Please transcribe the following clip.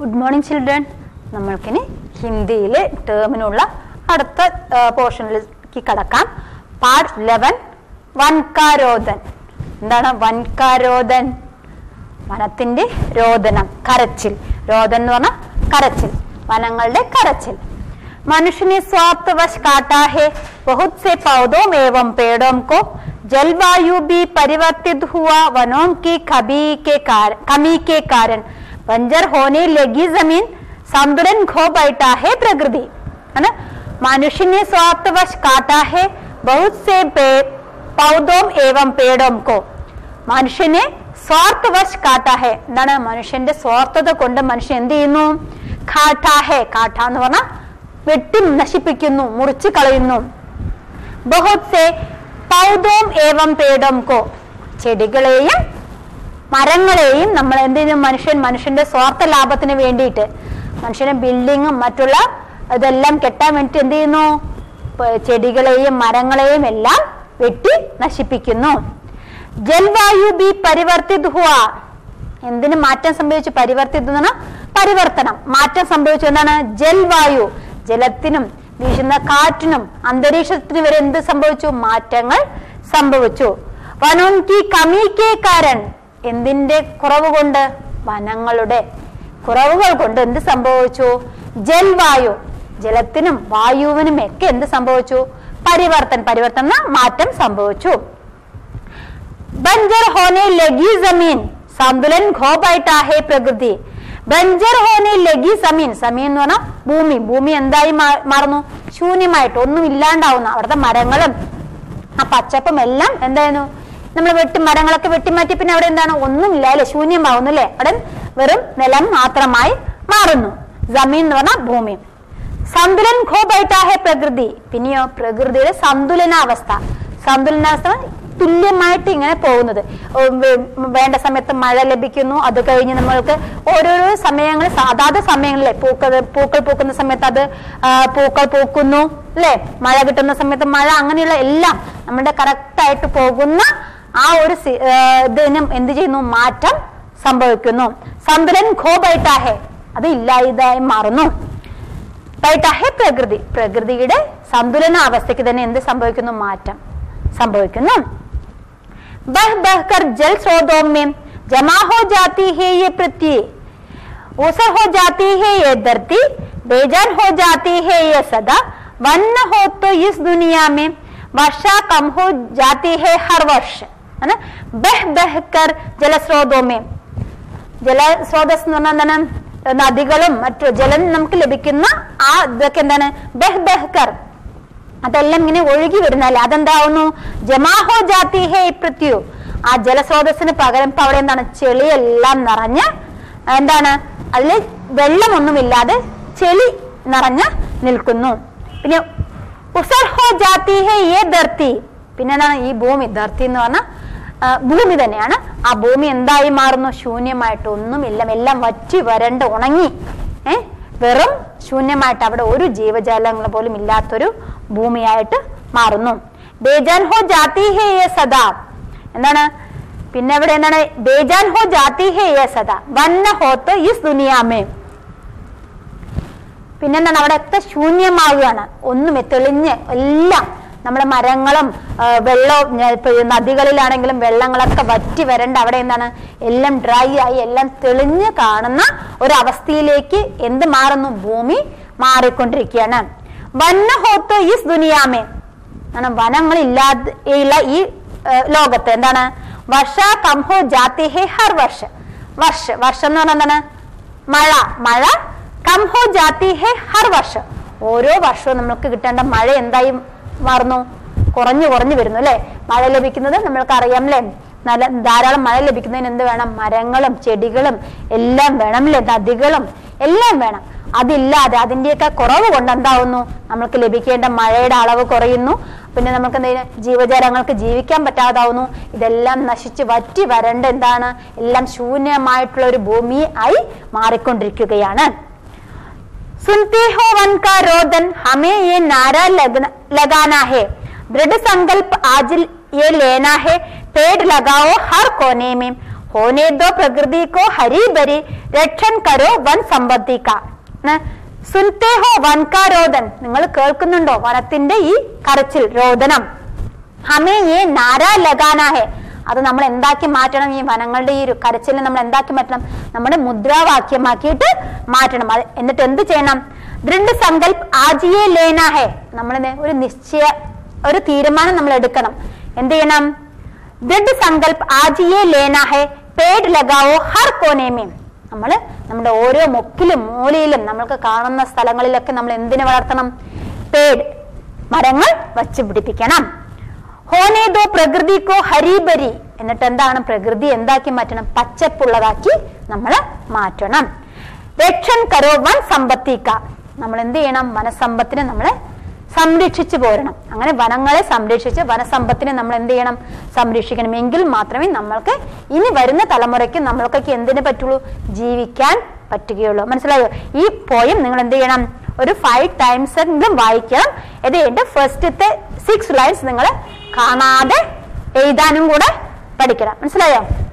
Good morning children നമ്മൾക്കിനി ഹിന്ദിയിലെ ടേമിനുള്ള അടുത്ത പോർഷനിലേക്ക് കടക്കാം പാർട്ട് ലെവൻ വൻകാരോധൻ എന്താണ് വൻകാരോധൻ വനത്തിന്റെ രോദനം കരച്ചിൽ രോദൻ എന്ന് പറഞ്ഞാൽ കരച്ചിൽ വനങ്ങളുടെ കരച്ചിൽ मनुष्य ने स्वार्थवश काटा है बहुत से पौधों एवं पेड़ों को जलवायु भी परिवर्तित हुआ वनों की कभी के कारण कमी के कारण बंजर होने लगी जमीन संतुलन खो बैठा है प्रकृति है ना मनुष्य ने स्वार्थवश काटा है बहुत से पे- पौधों एवं पेड़ों को മനുഷ്യനെ സ്വാർത്ഥവശ് കാട്ടാഹെ എന്താണ് മനുഷ്യന്റെ സ്വാർത്ഥത കൊണ്ട് മനുഷ്യൻ എന്ത് ചെയ്യുന്നു കാട്ടാഹെ കാട്ട എന്ന് പറഞ്ഞാൽ വെട്ടി നശിപ്പിക്കുന്നു മുറിച്ചു കളയുന്നു ബഹുത് സെ പൗതോം ഏവം പേടോം കോ ചെടികളെയും മരങ്ങളെയും നമ്മൾ എന്ത് ചെയ്യുന്നു? മനുഷ്യൻ മനുഷ്യന്റെ സ്വാർത്ഥ ലാഭത്തിന് വേണ്ടിയിട്ട് മനുഷ്യനെ ബിൽഡിങ്ങും മറ്റുള്ള ഇതെല്ലാം കെട്ടാൻ വേണ്ടിട്ട് എന്ത് ചെയ്യുന്നു? ചെടികളെയും മരങ്ങളെയും എല്ലാം വെട്ടി നശിപ്പിക്കുന്നു. ജൽവായു ബി പരിവർത്തിത് ഹുവ എന്തിന് മാറ്റം സംഭവിച്ചു? പരിവർത്തിത് പരിവർത്തനം. മാറ്റം സംഭവിച്ചു എന്താണ്? ജൽവായു. ജലത്തിനും വീശുന്ന കാറ്റിനും അന്തരീക്ഷത്തിനും വരെ എന്ത് സംഭവിച്ചു? മാറ്റങ്ങൾ സംഭവിച്ചു. വനോൻ കി കമീ കേ കാരൻ. എന്തിന്റെ കുറവ് കൊണ്ട്? വനങ്ങളുടെ കുറവുകൾ കൊണ്ട് എന്ത് സംഭവിച്ചു? ജൽവായു ജലത്തിനും വായുവിനും ഒക്കെ എന്ത് സംഭവിച്ചു? പരിവർത്തൻ പരിവർത്തന മാറ്റം സംഭവിച്ചു. ബഞ്ചർ ഹോനെ ലഗി ജമീൻ സന്തുലൻ ഘോപായിട്ടാഹേ പ്രകൃതി. ബഞ്ചർ ഹോനെ ലഗി സമീൻ സമീൻ എന്ന് പറഞ്ഞാൽ ഭൂമി. ഭൂമി എന്തായി മാറുന്നു? ശൂന്യമായിട്ട് ഒന്നും ഇല്ലാണ്ടാവുന്ന അവിടുത്തെ മരങ്ങളും ആ പച്ചപ്പും എല്ലാം എന്തായിരുന്നു? നമ്മൾ വെട്ടി മരങ്ങളൊക്കെ വെട്ടിമാറ്റി പിന്നെ അവിടെ എന്താണ്? ഒന്നും ഇല്ല അല്ലെ? ശൂന്യമാവുന്നു അല്ലെ അവിടെ വെറും നിലം മാത്രമായി മാറുന്നു. ജമീൻ എന്ന് പറഞ്ഞ ഭൂമി. സന്തുലൻ ഖോ ബൈറ്റാഹെ പ്രകൃതി. പിന്നെയോ പ്രകൃതിയുടെ സന്തുലനാവസ്ഥ. സന്തുലനാവസ്ഥ തുല്യമായിട്ട് ഇങ്ങനെ പോകുന്നത്. വേണ്ട സമയത്ത് മഴ ലഭിക്കുന്നു. അത് കഴിഞ്ഞ് നമ്മൾക്ക് ഓരോരോ സമയങ്ങൾ അതാത് സമയങ്ങളിലെ പൂക്കൾ പൂക്കൾ പൂക്കുന്ന സമയത്ത് അത് പൂക്കൾ പൂക്കുന്നു അല്ലെ? മഴ കിട്ടുന്ന സമയത്ത് മഴ അങ്ങനെയുള്ള എല്ലാം നമ്മുടെ കറക്റ്റായിട്ട് പോകുന്ന ആ ഒരു സി- ആ, ഇതിനും എന്ത് ചെയ്യുന്നു മാറ്റം സംഭവിക്കുന്നു സന്തുലൻ ഖോ ബൈട്ടാഹെ അത് ഇല്ലാതായി മാറുന്നു ബൈട്ടാഹെ പ്രകൃതി പ്രകൃതിയുടെ സന്തുലനാവസ്ഥയ്ക്ക് തന്നെ എന്ത് സംഭവിക്കുന്നു മാറ്റം സംഭവിക്കുന്നു बह बह कर जल स्रोतों में जमा हो जाती है ये पृथ्वी ऊसर हो जाती है ये धरती बेजान हो जाती है ये सदा वन न हो तो इस दुनिया में वर्षा कम हो जाती है हर वर्ष ആണ് ബെഹ് ബെഹ്കർ ജലസ്രോതോ മേ ജലസ്രോതസ് എന്ന് പറഞ്ഞാൽ എന്താണ്? നദികളും മറ്റു ജലം നമുക്ക് ലഭിക്കുന്ന ആ ഇതൊക്കെ എന്താണ്? ബെഹ് ബെഹ്കർ. അതെല്ലാം ഇങ്ങനെ ഒഴുകി വരുന്നല്ലേ അതെന്താവുന്നു? ജമാഹോ ജാതി ഹേ പൃഥ്വി ആ ജലസ്രോതസ്സിന് പകരം ഇപ്പൊ അവിടെ എന്താണ്? ചെളിയെല്ലാം നിറഞ്ഞ് എന്താണ്? അതിൽ വെള്ളമൊന്നുമില്ലാതെ ചെളി നിറഞ്ഞ് നിൽക്കുന്നു. പിന്നെ ഉസർഹോ ജാതി ഹേ ഏ ധർത്തി. പിന്നെ എന്താണ്? ഈ ഭൂമി ധർത്തി എന്ന് പറഞ്ഞാൽ ഭൂമി തന്നെയാണ്. ആ ഭൂമി എന്തായി മാറുന്നു? ശൂന്യമായിട്ട് ഒന്നുമില്ല എല്ലാം വറ്റി വരണ്ട് ഉണങ്ങി. ഏ? വെറും ശൂന്യമായിട്ട് അവിടെ ഒരു ജീവജാലങ്ങൾ പോലും ഇല്ലാത്തൊരു ഭൂമിയായിട്ട് മാറുന്നു. ബേജാൻ ജാതി ഹേ സദാ. എന്താണ്? പിന്നെ ഇവിടെ എന്താണ്? ബേജാൻ ഹോ ജാതി ഹേ സദാ. വന്ന ഹോത്ത് ഇസ് ദുനിയാമേ പിന്നെന്താണ്? അവിടെ ഒക്കെ ശൂന്യമാവുകയാണ്. ഒന്നും തെളിഞ്ഞ് എല്ലാം നമ്മുടെ മരങ്ങളും വെള്ളവും നദികളിലാണെങ്കിലും വെള്ളങ്ങളൊക്കെ വറ്റി വരണ്ട അവിടെ എന്താണ്? എല്ലാം ഡ്രൈ ആയി എല്ലാം തെളിഞ്ഞു കാണുന്ന ഒരവസ്ഥയിലേക്ക് എന്ത് മാറുന്നു? ഭൂമി മാറിക്കൊണ്ടിരിക്കുകയാണ്. വന്ന ഹോത്ത് ഈസ് ദുനിയാമേ. ആണ് ഉള്ള ഈ ലോകത്ത് എന്താണ്? വർഷ കംഹോ ജാതി ഹേ ഹർ വർഷ. വർഷ വർഷം എന്ന് പറഞ്ഞാൽ എന്താണ്? മഴ മഴ കംഹോ ജാതി ഹേ ഹർ വർഷം. ഓരോ വർഷവും നമുക്ക് കിട്ടേണ്ട മഴ എന്തായി മാറുന്നു കുറഞ്ഞു കുറഞ്ഞു വരുന്നു അല്ലെ? മഴ ലഭിക്കുന്നത് നമ്മൾക്ക് അറിയാം അല്ലെ നല്ല ധാരാളം മഴ ലഭിക്കുന്നതിന് എന്ത് വേണം? മരങ്ങളും ചെടികളും എല്ലാം വേണം അല്ലെ? നദികളും എല്ലാം വേണം. അതില്ലാതെ അതിന്റെയൊക്കെ കുറവ് കൊണ്ട് എന്താവുന്നു? നമുക്ക് ലഭിക്കേണ്ട മഴയുടെ അളവ് കുറയുന്നു. പിന്നെ നമുക്ക് എന്തെങ്കിലും ജീവജാലങ്ങൾക്ക് ജീവിക്കാൻ പറ്റാതാവുന്നു. ഇതെല്ലാം നശിച്ച് വറ്റി വരണ്ട എന്താണ്? എല്ലാം ശൂന്യമായിട്ടുള്ള ഒരു ഭൂമി ആയി മാറിക്കൊണ്ടിരിക്കുകയാണ്. सुनते हो वन का रोदन हमें ये नारा लगना, लगाना है दृढ़ संकल्प आज ये लेना है पेड़ लगाओ हर कोने में होने दो प्रकृति को हरी भरी रक्षण करो വൻ സമ്പത്തി का ണ്? സുൻതേ ഹോ വൻ കാ രോദൻ നിങ്ങൾ കേൾക്കുന്നുണ്ടോ വനത്തിന്റെ ഈ കരച്ചിൽ രോദനം ഹമേ ഈ നാരാ ലഗാന ഹെ അത് നമ്മൾ എന്താക്കി മാറ്റണം ഈ വനങ്ങളുടെ ഈ ഒരു കരച്ചിലിനെ നമ്മൾ എന്താക്കി മാറ്റണം നമ്മുടെ മുദ്രാവാക്യമാക്കിയിട്ട് മാറ്റണം. അത് എന്നിട്ട് എന്ത് ചെയ്യണം? ദൃഢ സങ്കല്പ് ആജിയെ ലേന ഹെ. നമ്മൾ ഒരു നിശ്ചയ ഒരു തീരുമാനം നമ്മൾ എടുക്കണം. എന്ത് ചെയ്യണം? ദൃഢ സങ്കല്പ് ആജിയെ ലേന ഹെ. പേഡ് ലഗാവോ ഹർ കോനേമേം നമ്മൾ നമ്മുടെ ഓരോ മുക്കിലും മൂലയിലും നമ്മൾക്ക് കാണുന്ന സ്ഥലങ്ങളിലൊക്കെ നമ്മൾ എന്തിനു വളർത്തണം? പേട്. മരങ്ങൾ വച്ചു പിടിപ്പിക്കണം. ഹോനേതോ പ്രകൃതിക്കോ ഹരിബരി എന്നിട്ട് എന്താണ് പ്രകൃതി? എന്താക്കി മാറ്റണം? പച്ചപ്പുള്ളതാക്കി നമ്മൾ മാറ്റണം. രക്ഷൻ കരോ വൻ സമ്പത്തിക്ക. നമ്മൾ എന്ത് ചെയ്യണം വനസമ്പത്തിനെ നമ്മൾ സംരക്ഷിച്ചു പോരണം. അങ്ങനെ വനങ്ങളെ സംരക്ഷിച്ച് വനസമ്പത്തിനെ നമ്മൾ എന്ത് ചെയ്യണം സംരക്ഷിക്കണം എങ്കിൽ മാത്രമേ നമ്മൾക്ക് ഇനി വരുന്ന തലമുറയ്ക്ക് നമ്മൾക്കൊക്കെ എന്തിനു പറ്റുള്ളൂ? ജീവിക്കാൻ പറ്റുകയുള്ളൂ. മനസ്സിലായോ? ഈ പോയം നിങ്ങൾ എന്ത് ചെയ്യണം ഒരു ഫൈവ് ടൈംസ് എങ്കിലും വായിക്കണം. ഇത് കഴിഞ്ഞിട്ട് ഫസ്റ്റത്തെ സിക്സ് ലൈൻസ് നിങ്ങൾ കാണാതെ എഴുതാനും കൂടെ പഠിക്കണം. മനസ്സിലായോ?